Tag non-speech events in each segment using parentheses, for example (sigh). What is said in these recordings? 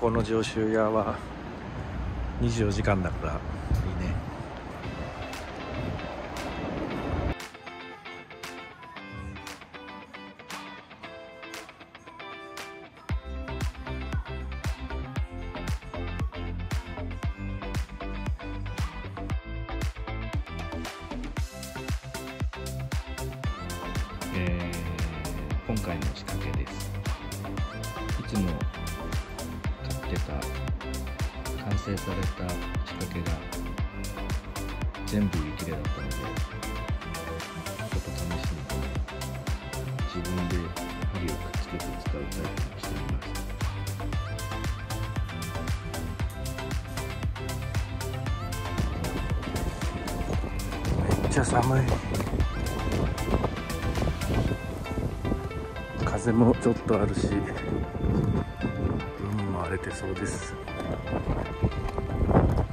この上州屋は24時間だからいいね。えー今回の仕掛けです。いつもってた完成された仕掛けが全部売り切れだったのでちょっと試しに自分で針をくっつけて使うタイプにしてみました。めっちゃ寒い。風もちょっとあるし。海も荒れてそうです。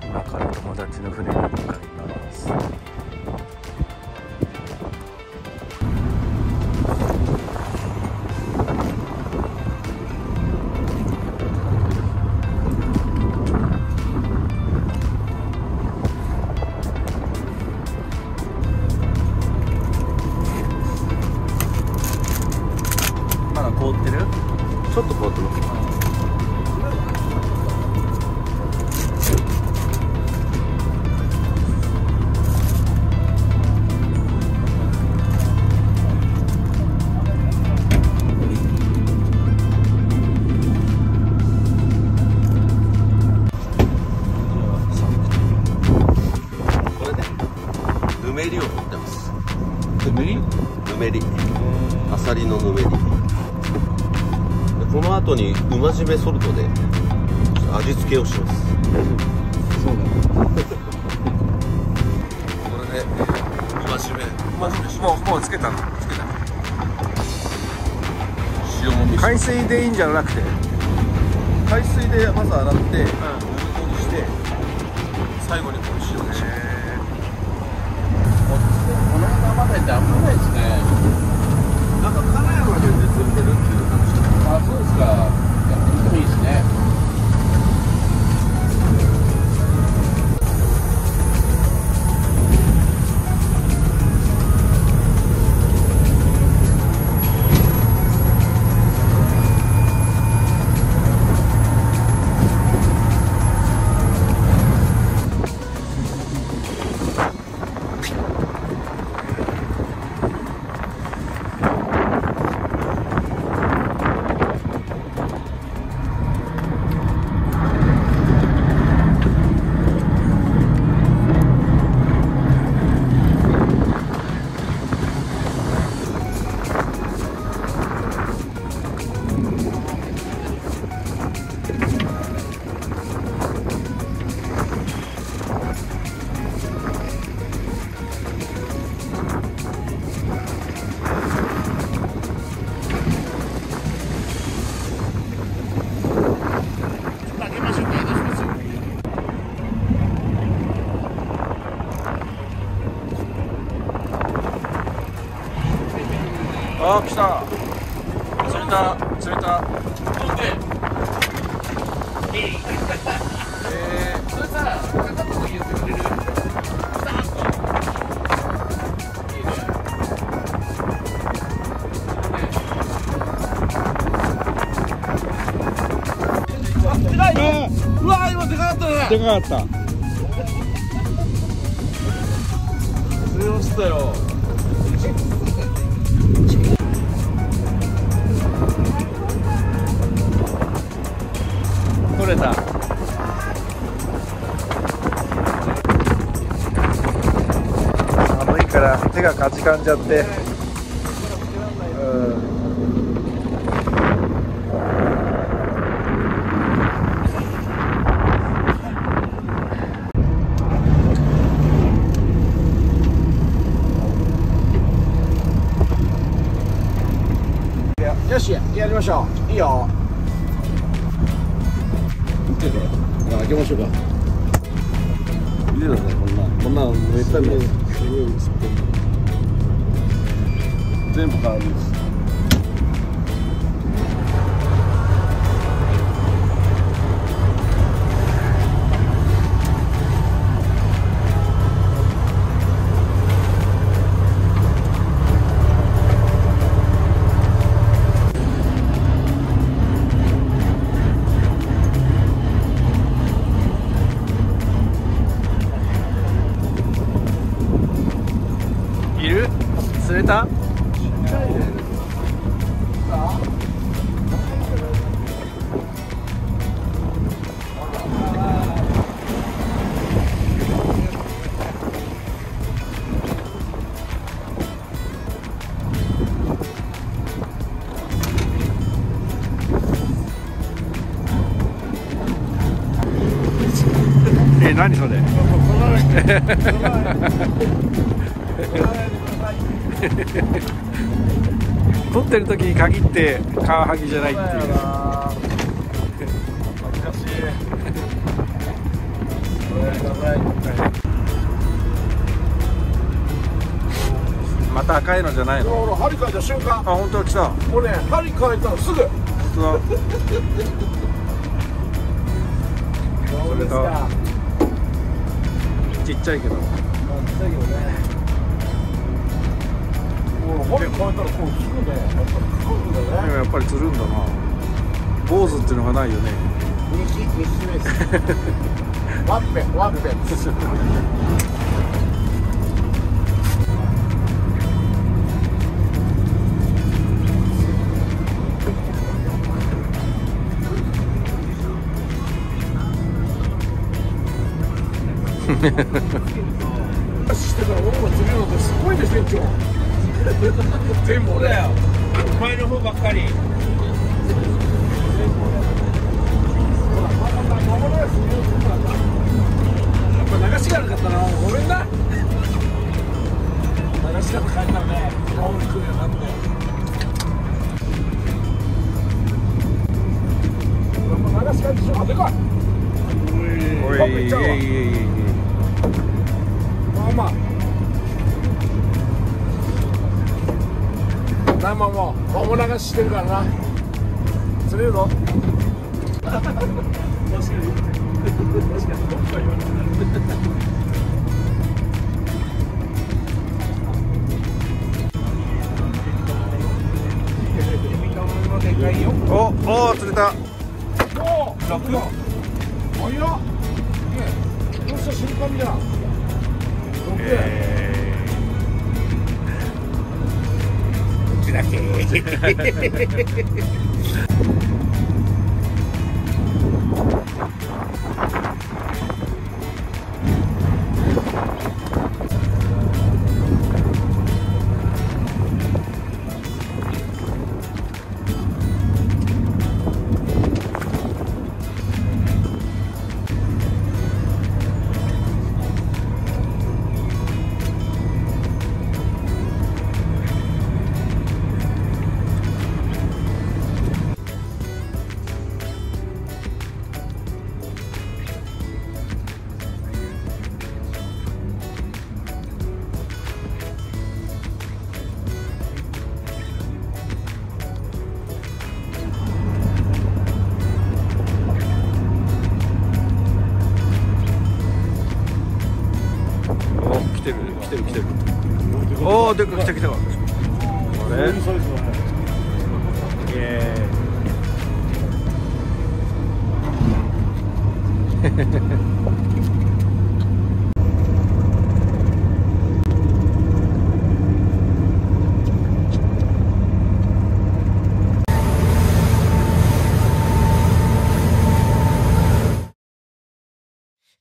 今から友達の船に向かいます。この後にうま締めソルトで味付けをします。そうなのこれでうま締め。うま締め。しもうもうつけたの？つけた。塩もみ海水でいいんじゃなくて海水でまず洗ってぬるあ来た。釣れた。釣れた。それさ、かかった時言ってくれる。うわ今でかかったでかかった釣れましたよ取れた寒いから手がかじかんじゃってうんよし、やりましょう。いいよ。見てて開けましょうか。見てくださいこんなこんなのめったに全部変わるんですた？え何それ？(laughs) (laughs) 撮ってる時に限ってカワハギじゃないっていう。恥ずかしい。また赤いのじゃないの？俺針変えた瞬間あ本当だ。来た俺ね針変えたらすぐちっちゃいけど。俺針変えたらこうすぐねやっぱり来るんだねでもやっぱりつるんだな。坊主っていうのがないよね。(laughs) 西西ですワッペンワッペンしてから俺も釣れるのってすごいですね船長でもだよお前の方ばっかり。やっぱ流しがなかったな。ごめんな。ししてるからな。釣れるぞ。確かに確かにどっか言われたでかいよおお釣れたおお楽だあいやねどうした瞬間じゃん6えー、お来 (laughs) てる来てる来てる。おおでか来た来た。あれ？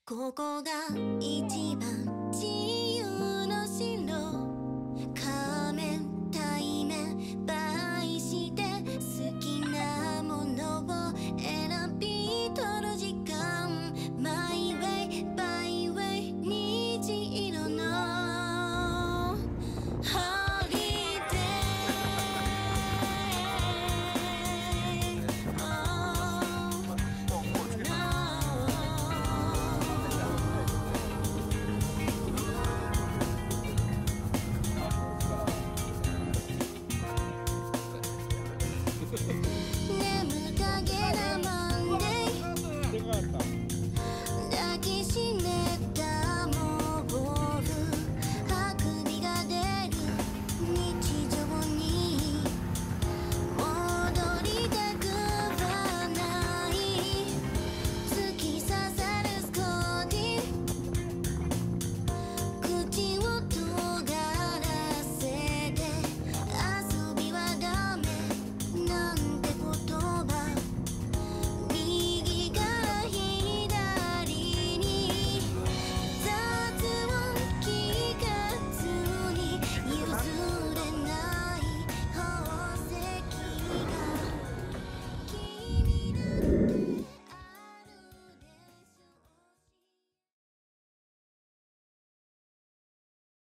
ここが